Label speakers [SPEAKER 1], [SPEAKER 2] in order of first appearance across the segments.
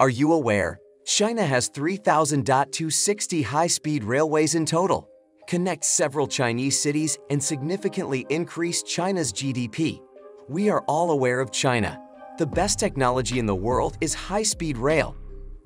[SPEAKER 1] Are you aware? China has 3,260 high-speed railways in total, connect several Chinese cities, and significantly increase China's GDP. We are all aware of China. The best technology in the world is high-speed rail.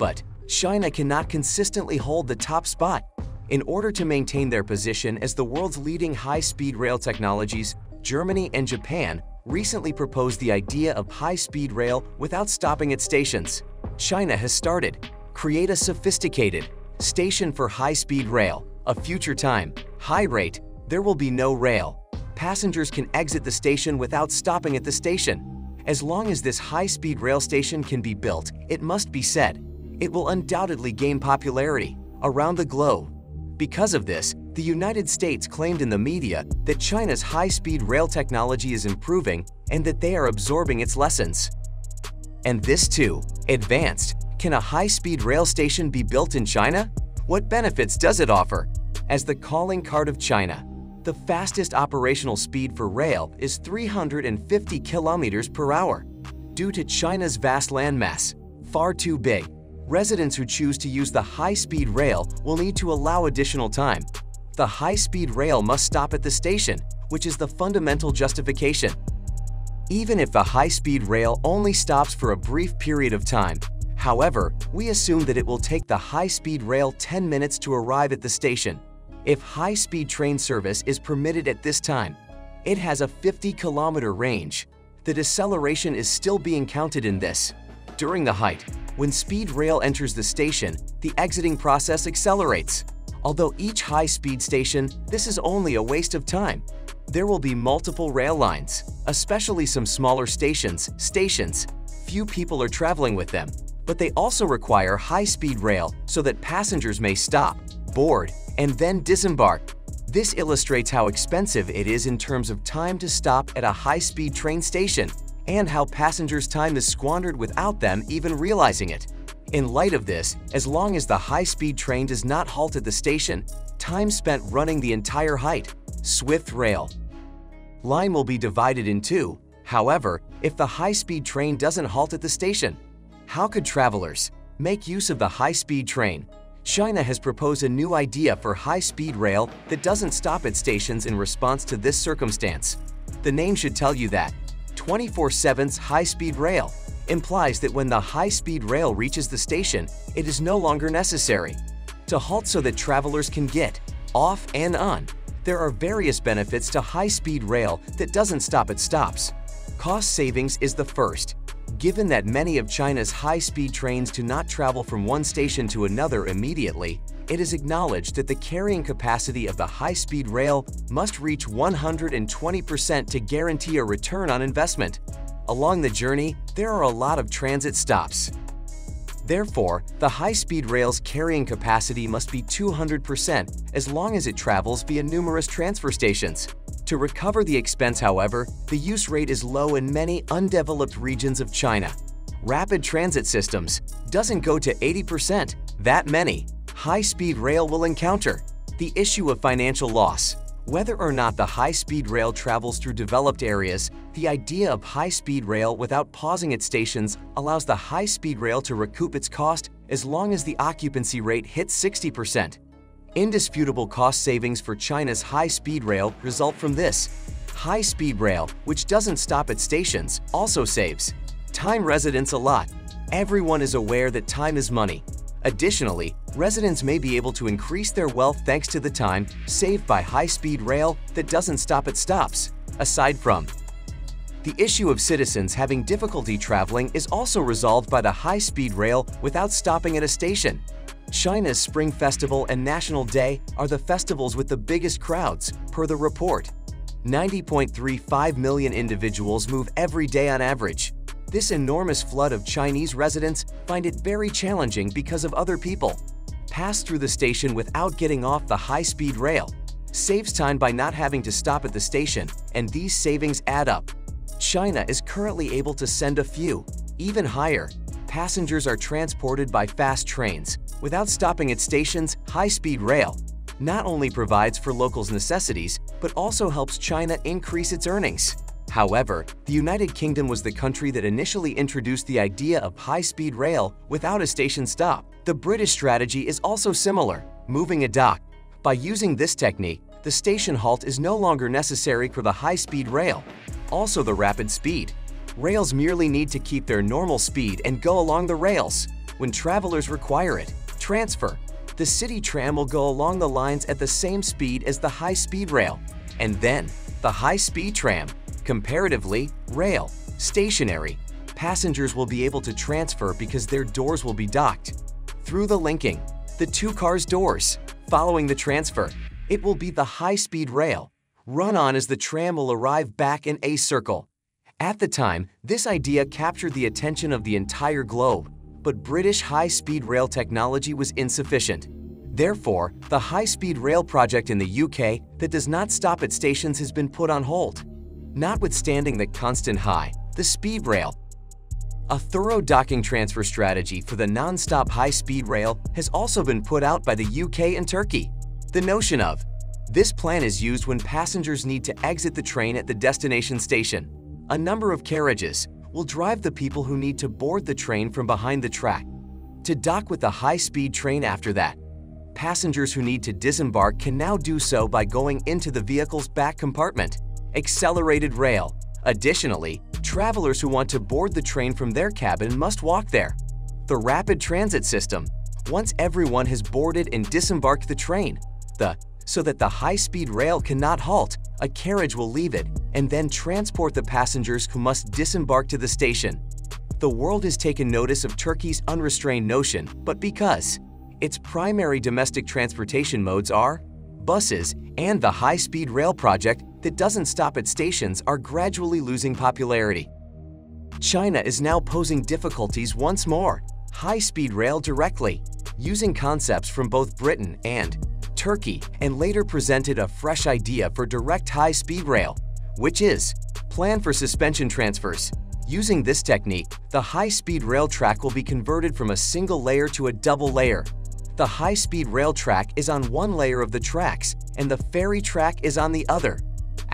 [SPEAKER 1] But China cannot consistently hold the top spot. In order to maintain their position as the world's leading high-speed rail technologies, Germany and Japan recently proposed the idea of high-speed rail without stopping at stations. China has started. Create a sophisticated station for high-speed rail, a future time, high rate, there will be no rail. Passengers can exit the station without stopping at the station. As long as this high-speed rail station can be built, it must be said, it will undoubtedly gain popularity around the globe. Because of this, the United States claimed in the media that China's high-speed rail technology is improving and that they are absorbing its lessons. And this too, advanced. Can a high-speed rail station be built in China? What benefits does it offer? As the calling card of China, the fastest operational speed for rail is 350 kilometers per hour. Due to China's vast landmass, far too big, residents who choose to use the high-speed rail will need to allow additional time. The high-speed rail must stop at the station, which is the fundamental justification. Even if the high-speed rail only stops for a brief period of time, however, we assume that it will take the high-speed rail 10 minutes to arrive at the station. If high-speed train service is permitted at this time, it has a 50-kilometer range. The deceleration is still being counted in this. During the height, when speed rail enters the station, the exiting process accelerates. Although each high-speed station, this is only a waste of time. There will be multiple rail lines, especially some smaller stations, stations. Few people are traveling with them, but they also require high-speed rail so that passengers may stop, board, and then disembark. This illustrates how expensive it is in terms of time to stop at a high-speed train station and how passengers' time is squandered without them even realizing it. In light of this, as long as the high-speed train does not halt at the station, time spent running the entire height, Swift Rail. Line will be divided in two, however, if the high-speed train doesn't halt at the station. How could travelers make use of the high-speed train? China has proposed a new idea for high-speed rail that doesn't stop at stations in response to this circumstance. The name should tell you that 24-7's high-speed rail implies that when the high-speed rail reaches the station, it is no longer necessary to halt so that travelers can get off and on. There are various benefits to high-speed rail that doesn't stop at stops. Cost savings is the first. Given that many of China's high-speed trains do not travel from one station to another immediately, it is acknowledged that the carrying capacity of the high-speed rail must reach 120% to guarantee a return on investment. Along the journey, there are a lot of transit stops. Therefore, the high-speed rail's carrying capacity must be 200% as long as it travels via numerous transfer stations. To recover the expense, however, the use rate is low in many undeveloped regions of China. Rapid transit systems doesn't go to 80%, that many high-speed rail will encounter the issue of financial loss. Whether or not the high-speed rail travels through developed areas, the idea of high-speed rail without pausing at stations allows the high-speed rail to recoup its cost as long as the occupancy rate hits 60%. Indisputable cost savings for China's high-speed rail result from this. High-speed rail, which doesn't stop at stations, also saves time residents a lot. Everyone is aware that time is money, Additionally, residents may be able to increase their wealth thanks to the time saved by high-speed rail that doesn't stop at stops. Aside from the issue of citizens having difficulty traveling is also resolved by the high-speed rail without stopping at a station. China's Spring Festival and National Day are the festivals with the biggest crowds, per the report. 90.35 million individuals move every day on average, this enormous flood of Chinese residents find it very challenging because of other people. Pass through the station without getting off the high-speed rail. Saves time by not having to stop at the station, and these savings add up. China is currently able to send a few, even higher. Passengers are transported by fast trains. Without stopping at stations, high-speed rail not only provides for locals' necessities, but also helps China increase its earnings. However, the United Kingdom was the country that initially introduced the idea of high-speed rail without a station stop. The British strategy is also similar, moving a dock. By using this technique, the station halt is no longer necessary for the high-speed rail, also the rapid speed. Rails merely need to keep their normal speed and go along the rails. When travelers require it, transfer. The city tram will go along the lines at the same speed as the high-speed rail. And then, the high-speed tram, comparatively, rail, stationary. Passengers will be able to transfer because their doors will be docked. Through the linking, the two cars' doors. Following the transfer, it will be the high-speed rail. Run on as the tram will arrive back in a circle. At the time, this idea captured the attention of the entire globe, but British high-speed rail technology was insufficient. Therefore, the high-speed rail project in the UK that does not stop at stations has been put on hold. Notwithstanding the constant high, the speed rail, a thorough docking transfer strategy for the non-stop high-speed rail has also been put out by the UK and Turkey. The notion of this plan is used when passengers need to exit the train at the destination station. A number of carriages will drive the people who need to board the train from behind the track. To dock with the high-speed train after that, passengers who need to disembark can now do so by going into the vehicle's back compartment. Accelerated rail. Additionally, travelers who want to board the train from their cabin must walk there. The rapid transit system. Once everyone has boarded and disembarked the train, the so that the high-speed rail cannot halt, a carriage will leave it and then transport the passengers who must disembark to the station. The world has taken notice of Turkey's unrestrained notion, but because its primary domestic transportation modes are buses and the high-speed rail project that doesn't stop at stations are gradually losing popularity. China is now posing difficulties once more, high-speed rail directly, using concepts from both Britain and Turkey and later presented a fresh idea for direct high-speed rail, which is plan for suspension transfers. Using this technique, the high-speed rail track will be converted from a single layer to a double layer. The high-speed rail track is on one layer of the tracks and the ferry track is on the other.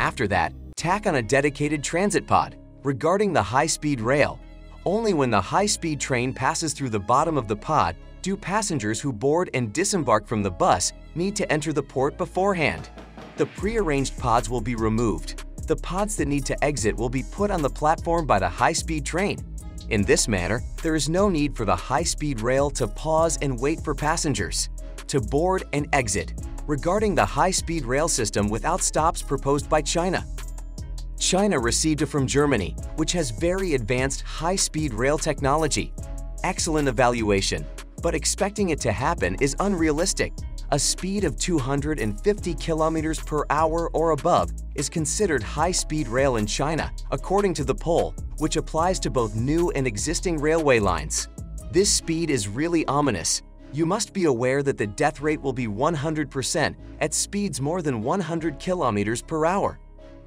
[SPEAKER 1] After that, tack on a dedicated transit pod. Regarding the high-speed rail, only when the high-speed train passes through the bottom of the pod do passengers who board and disembark from the bus need to enter the port beforehand. The prearranged pods will be removed. The pods that need to exit will be put on the platform by the high-speed train. In this manner, there is no need for the high-speed rail to pause and wait for passengers. To board and exit, regarding the high-speed rail system without stops proposed by China. China received it from Germany, which has very advanced high-speed rail technology. Excellent evaluation, but expecting it to happen is unrealistic. A speed of 250 kilometers per hour or above is considered high-speed rail in China, according to the poll, which applies to both new and existing railway lines. This speed is really ominous. You must be aware that the death rate will be 100% at speeds more than 100 kilometers per hour.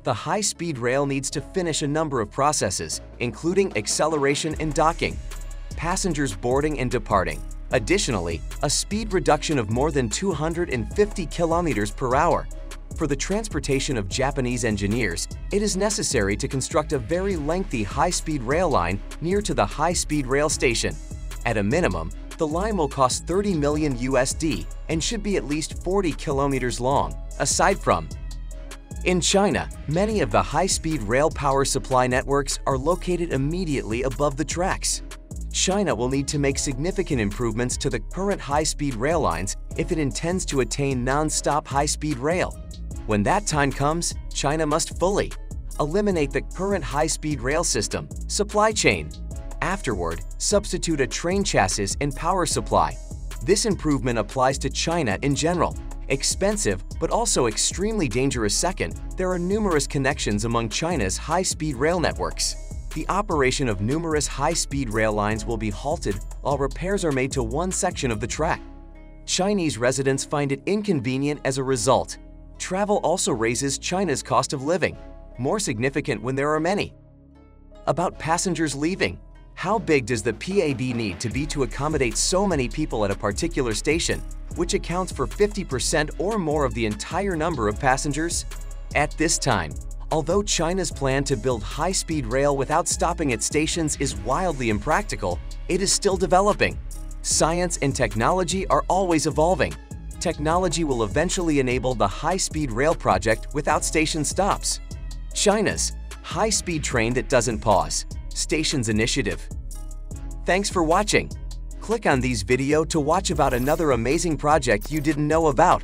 [SPEAKER 1] The high-speed rail needs to finish a number of processes, including acceleration and docking, passengers boarding and departing, Additionally, a speed reduction of more than 250 kilometers per hour. For the transportation of Japanese engineers, it is necessary to construct a very lengthy high-speed rail line near to the high-speed rail station. At a minimum, the line will cost 30 million USD and should be at least 40 kilometers long, aside from in China, many of the high-speed rail power supply networks are located immediately above the tracks. China will need to make significant improvements to the current high-speed rail lines if it intends to attain non-stop high-speed rail. When that time comes, China must fully eliminate the current high-speed rail system, supply chain. Afterward, substitute a train chassis and power supply. This improvement applies to China in general. Expensive, but also extremely dangerous second, there are numerous connections among China's high-speed rail networks the operation of numerous high-speed rail lines will be halted while repairs are made to one section of the track. Chinese residents find it inconvenient as a result. Travel also raises China's cost of living, more significant when there are many. About passengers leaving, how big does the PAB need to be to accommodate so many people at a particular station, which accounts for 50% or more of the entire number of passengers? At this time, Although China's plan to build high-speed rail without stopping at stations is wildly impractical, it is still developing. Science and technology are always evolving. Technology will eventually enable the high-speed rail project without station stops. China's high-speed train that doesn't pause, Stations Initiative. Thanks for watching. Click on these video to watch about another amazing project you didn't know about.